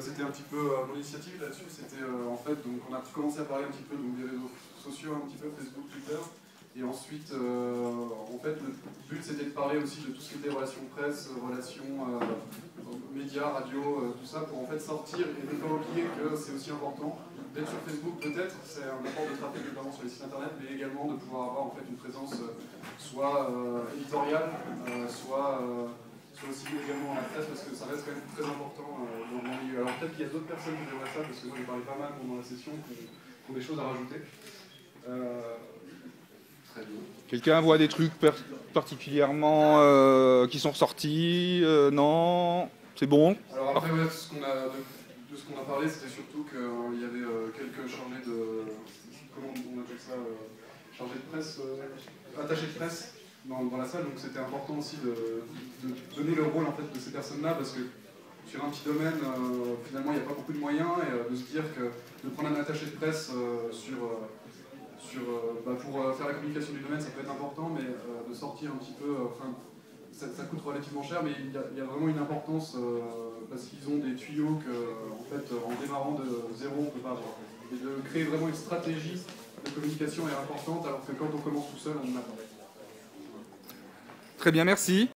C'était un petit peu euh, mon initiative là-dessus, c'était euh, en fait, donc on a commencé à parler un petit peu donc, des réseaux sociaux, un petit peu Facebook, Twitter, et ensuite, euh, en fait, le but c'était de parler aussi de tout ce qui était relations presse, relations médias, radio, tout ça, pour en fait sortir et ne pas oublier que c'est aussi important d'être sur Facebook peut-être, c'est un apport de trafic notamment sur les sites internet, mais également de pouvoir avoir en fait une présence soit éditoriale, soit soit aussi également la presse parce que ça reste quand même très important peut-être qu'il y a d'autres personnes qui verraient ça parce que moi j'ai parlé pas mal pendant la session qui ont des choses à rajouter. Euh, très bien. Quelqu'un voit des trucs particulièrement euh, qui sont ressortis Non? C'est bon? Alors après, ouais, ce qu'on a, de, ce qu'on a parlé, c'était surtout qu'il y avait quelques chargés de. Comment on appelle ça Chargés de presse, attachés de presse dans, la salle, donc c'était important aussi de, donner le rôle en fait, de ces personnes-là, parce que sur un petit domaine, euh, finalement, il n'y a pas beaucoup de moyens, et euh, de se dire que de prendre un attaché de presse euh, sur, bah, pour faire la communication du domaine, ça peut être important, mais de sortir un petit peu, enfin, ça, coûte relativement cher, mais il y a, vraiment une importance, parce qu'ils ont des tuyaux que, en fait, en démarrant de zéro, on ne peut pas avoir. Et de créer vraiment une stratégie de communication est importante, alors que quand on commence tout seul, on n'a pas. Très bien, merci.